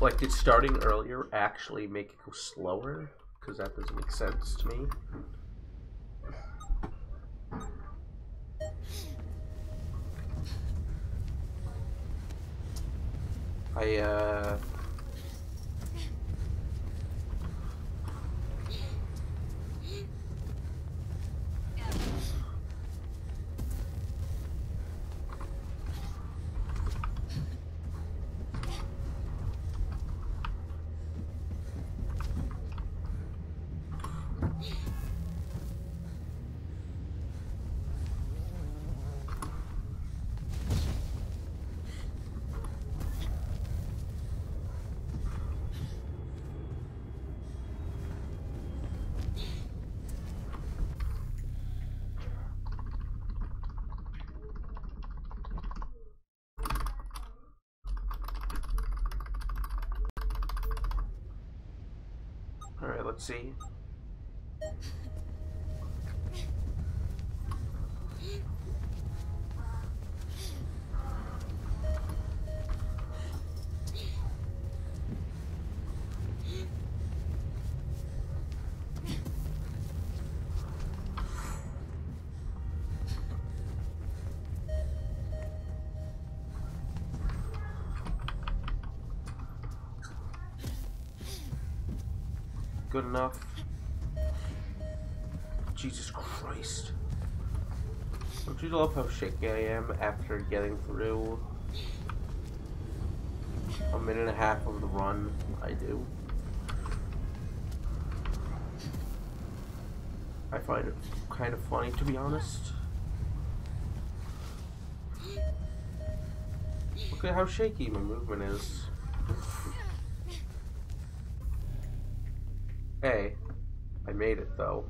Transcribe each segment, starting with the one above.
Like, did starting earlier actually make it go slower? Because that doesn't make sense to me. I, uh... let's see. Good enough. Jesus Christ. Don't you love how shaky I am after getting through a minute and a half of the run? I do. I find it kind of funny, to be honest. Look at how shaky my movement is. Made it though.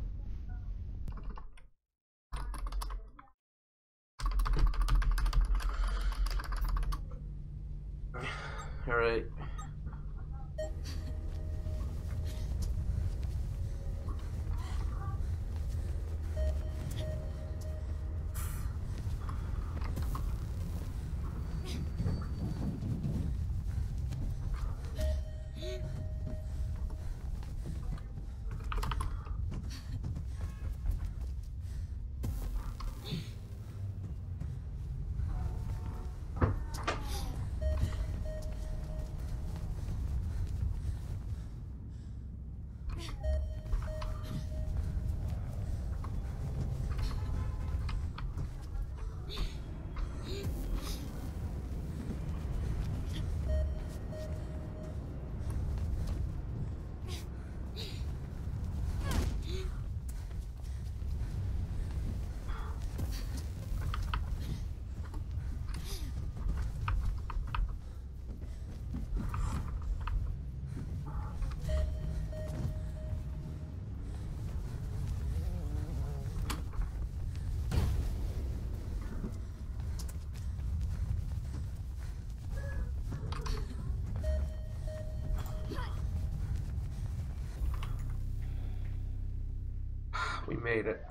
We made it.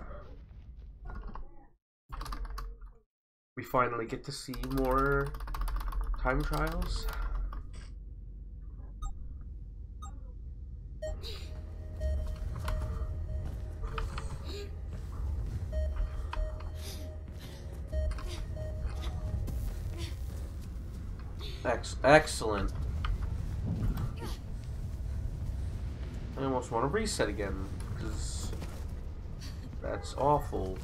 We finally get to see more time trials. Ex excellent. I almost want to reset again, because that's awful.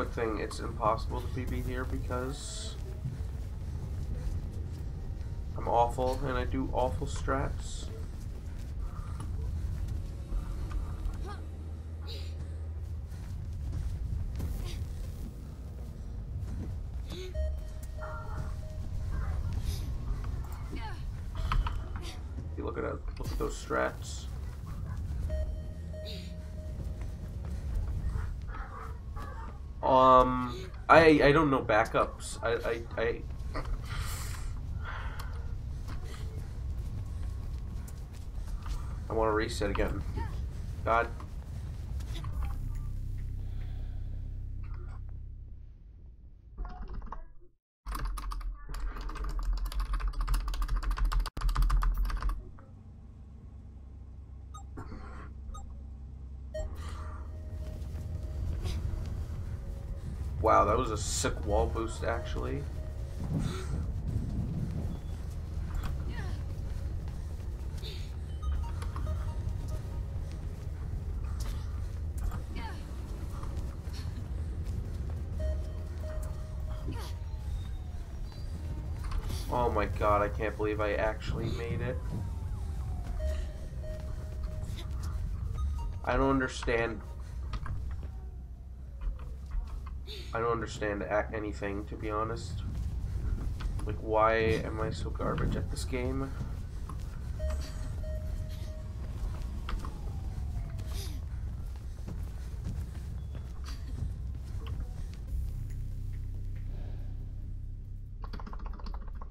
quick thing, it's impossible to PB here because I'm awful and I do awful strats. You look at, look at those strats. I I don't know backups. I I, I I want to reset again. God. Wow, that was a sick wall boost, actually. Oh my god, I can't believe I actually made it. I don't understand. I don't understand anything, to be honest. Like, why am I so garbage at this game?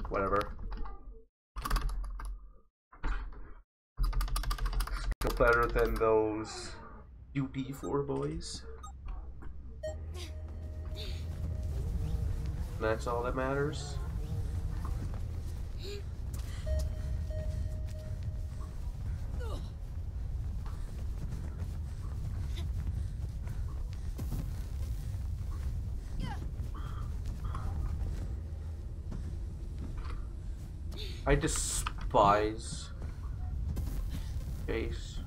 whatever. Better than those UD4 boys. That's all that matters. I despise base.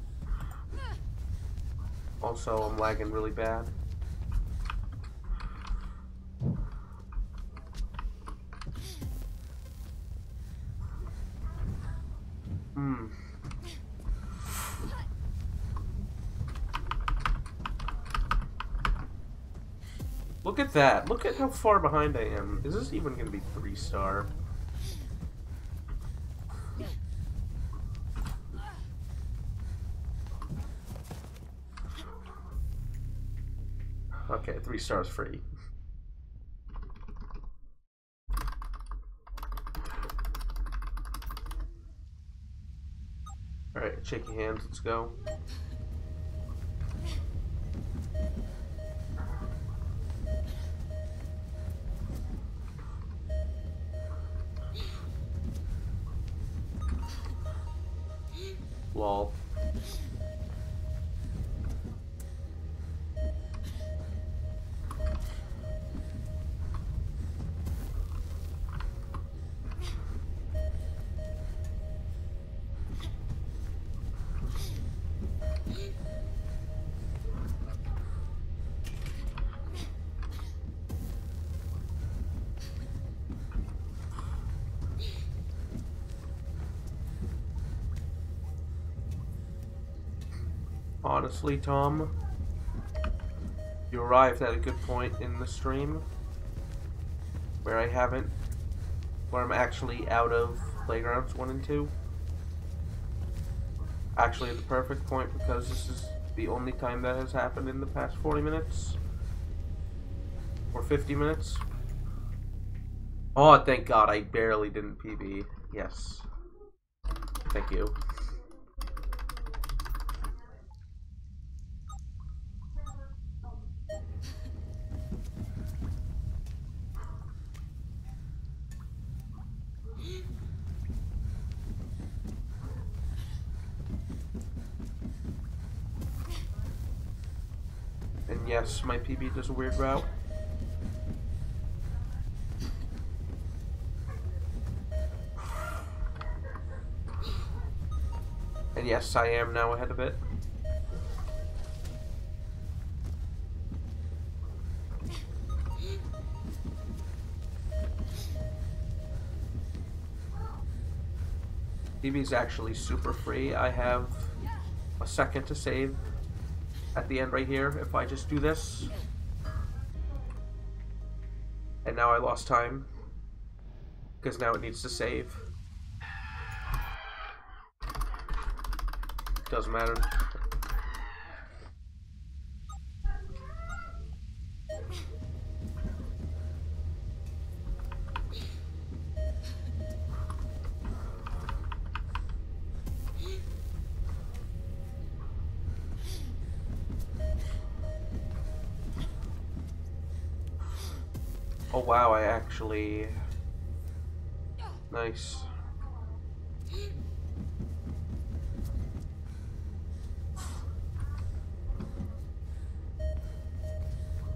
Also, I'm lagging really bad. Hmm. Look at that. Look at how far behind I am. Is this even going to be three star? Okay, three stars free. Alright, shaking hands, let's go. Lol. Honestly, Tom. You arrived at a good point in the stream where I haven't, where I'm actually out of Playgrounds 1 and 2. Actually at the perfect point because this is the only time that has happened in the past 40 minutes. Or 50 minutes. Oh, thank God, I barely didn't PB. Yes. Thank you. Does a weird route. And yes, I am now ahead of it. Is actually super free. I have a second to save at the end right here if I just do this. And now I lost time. Because now it needs to save. Doesn't matter. Wow, I actually... Nice.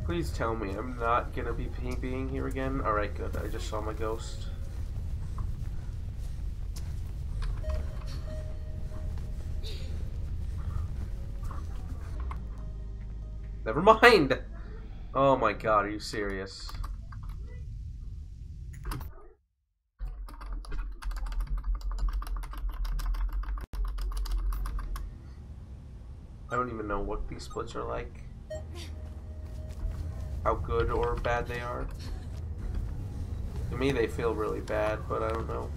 Please tell me I'm not gonna be being here again. Alright, good. I just saw my ghost. Never mind! Oh my god, are you serious? I don't even know what these splits are like. How good or bad they are. To me, they feel really bad, but I don't know.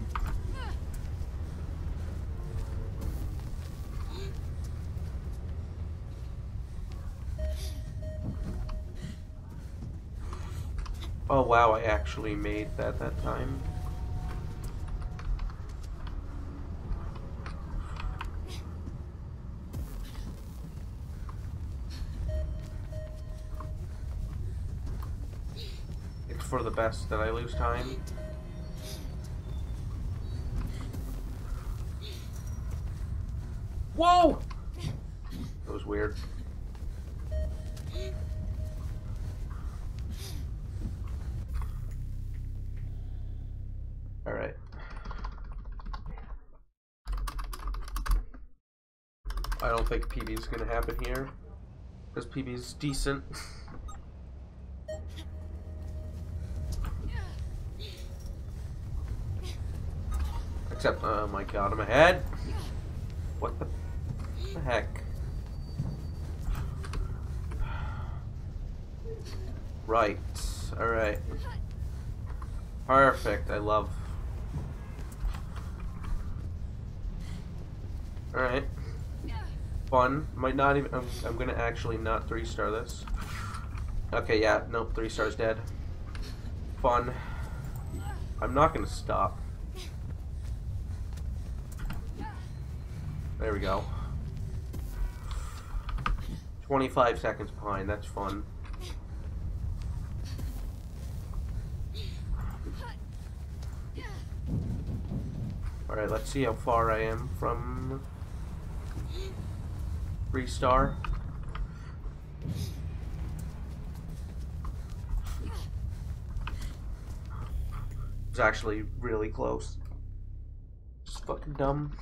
Oh wow, I actually made that that time. For the best that I lose time. Whoa! That was weird. Alright. I don't think PB is gonna happen here. Because PB is decent. Except, oh my god, I'm ahead! What the, the heck? Right, alright. Perfect, I love. Alright. Fun. Might not even. I'm, I'm gonna actually not three star this. Okay, yeah, nope, three stars dead. Fun. I'm not gonna stop. There we go. 25 seconds behind, that's fun. Alright, let's see how far I am from three star. It's actually really close. Just fucking dumb.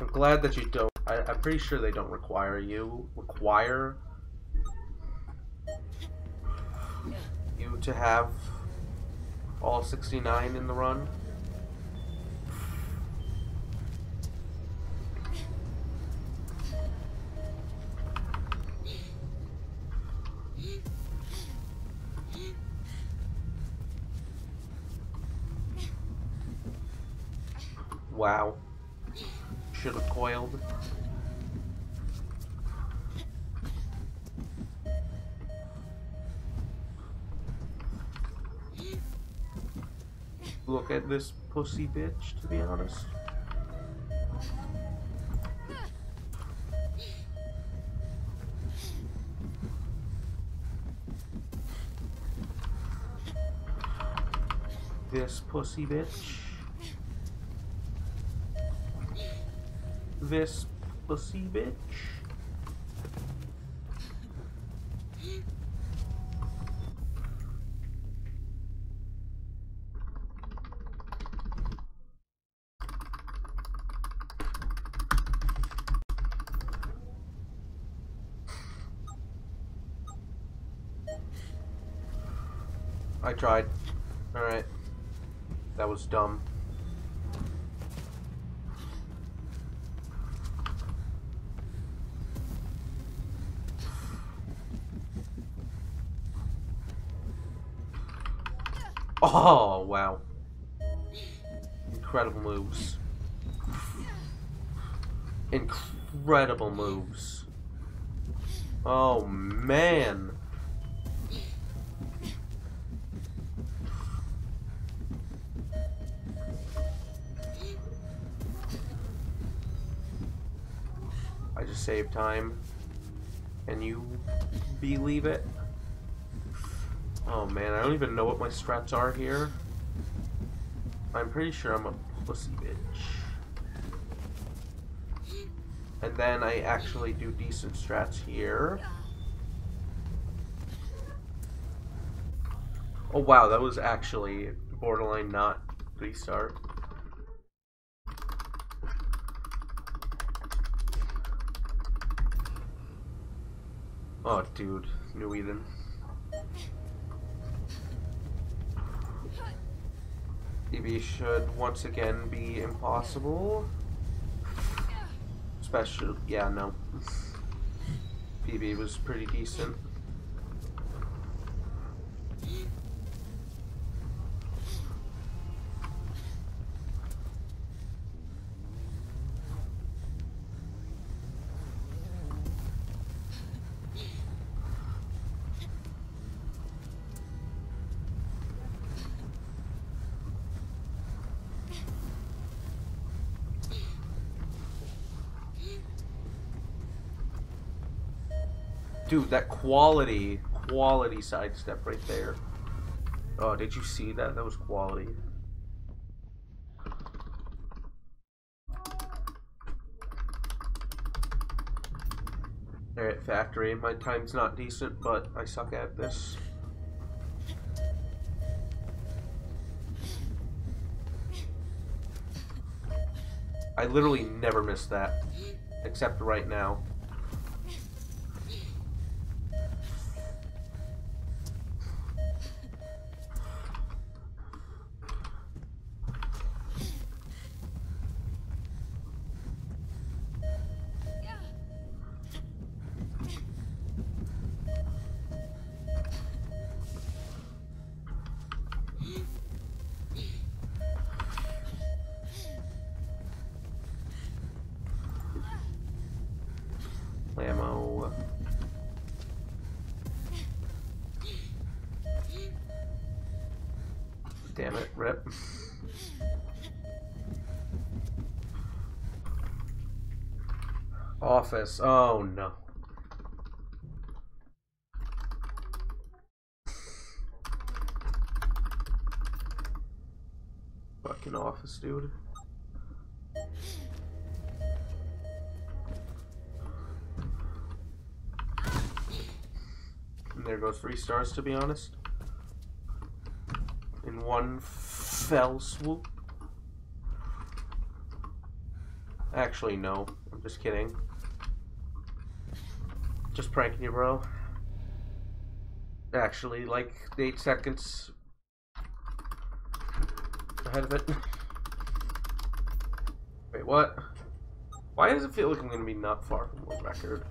I'm glad that you don't. I, I'm pretty sure they don't require you require you to have all 69 in the run. Wow. Coiled. Look at this pussy bitch, to be honest. This pussy bitch. This pussy bitch. I tried. Alright. That was dumb. Oh, wow. Incredible moves. incredible moves. Oh man. I just saved time. And you believe it? Oh man, I don't even know what my strats are here. I'm pretty sure I'm a pussy bitch. And then I actually do decent strats here. Oh wow, that was actually borderline not restart. Oh dude, New Eden. PB should once again be impossible. Special, yeah, no. PB was pretty decent. Dude, that quality, quality sidestep right there. Oh, did you see that? That was quality. Alright, factory. My time's not decent, but I suck at this. I literally never miss that. Except right now. Office. Oh no. Fucking office, dude. And there goes three stars, to be honest. In one fell swoop. Actually, no. I'm just kidding. Just pranking you, bro. Actually, like, eight seconds ahead of it. Wait, what? Why does it feel like I'm gonna be not far from world record?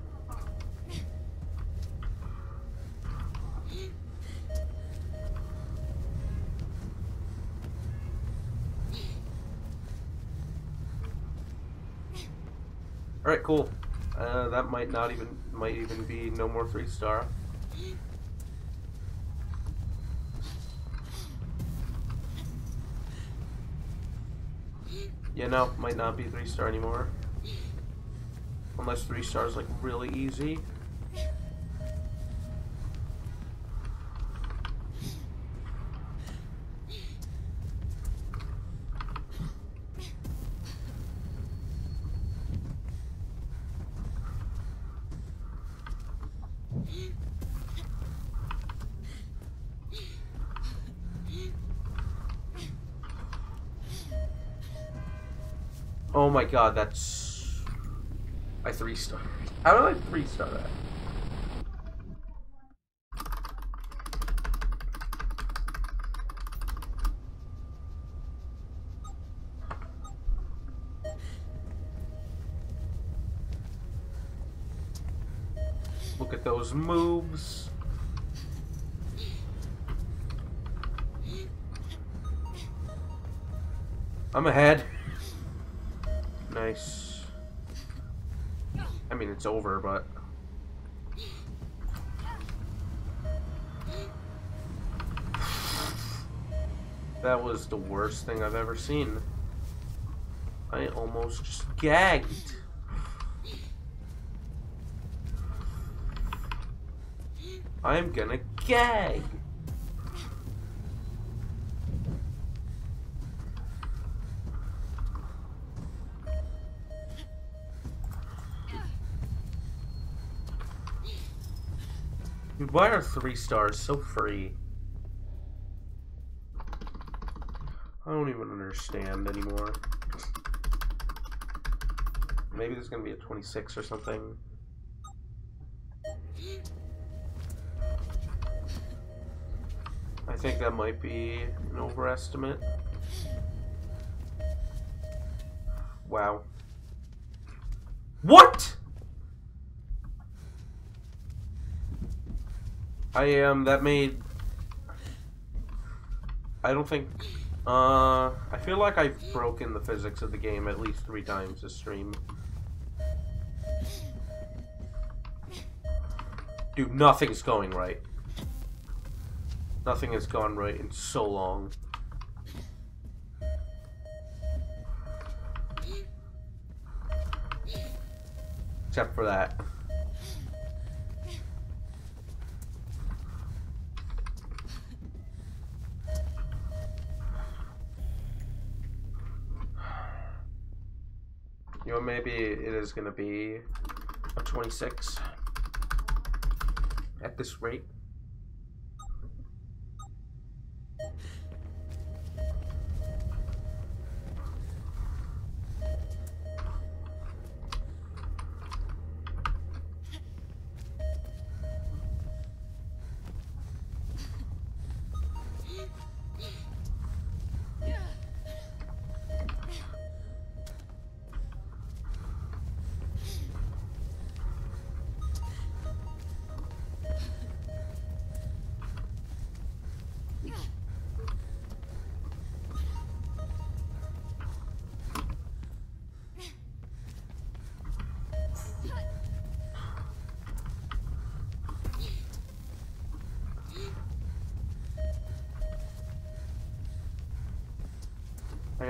Alright, cool. Uh, that might not even, might even be no more three star. Yeah, no, might not be three star anymore. Unless three stars like really easy. God, uh, that's... I three star. How do I three star that? Look at those moves. I'm ahead. Nice. I mean, it's over, but... That was the worst thing I've ever seen. I almost just gagged. I'm gonna gag. Why are three stars so free? I don't even understand anymore. Maybe there's gonna be a 26 or something. I think that might be an overestimate. Wow. What? I am, um, that made... I don't think... Uh, I feel like I've broken the physics of the game at least three times this stream. Dude, nothing's going right. Nothing has gone right in so long. Except for that. You know, maybe it is going to be a 26 at this rate.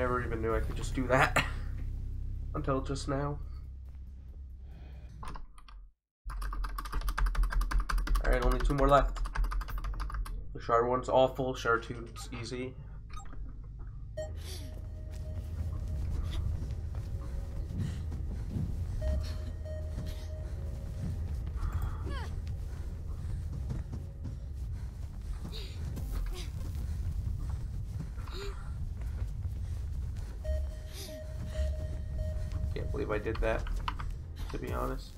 Never even knew I could just do that until just now. Alright, only two more left. The shard one's awful, shard two's easy. Believe I did that, to be honest.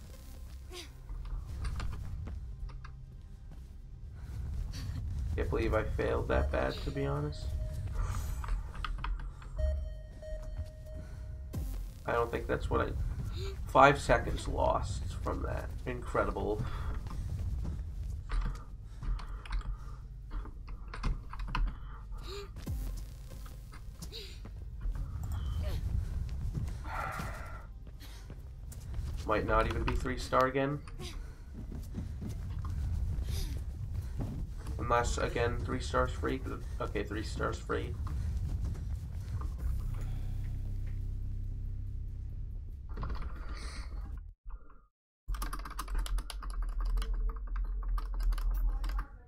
Can't believe I failed that bad, to be honest. I don't think that's what I... Five seconds lost from that. Incredible. Might not even be three star again. Unless, again, three stars free. Okay, three stars free.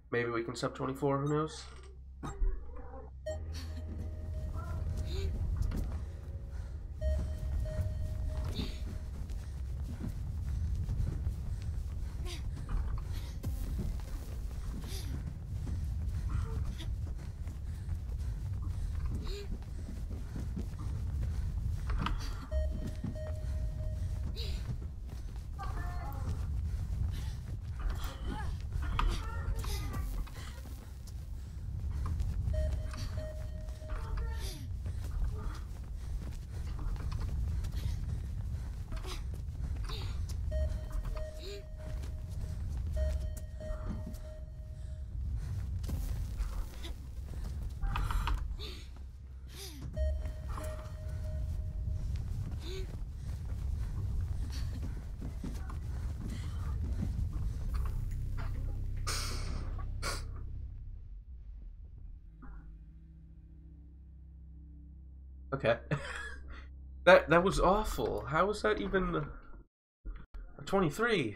Maybe we can sub 24, who knows? Okay. that that was awful. How was that even a 23?